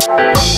Thank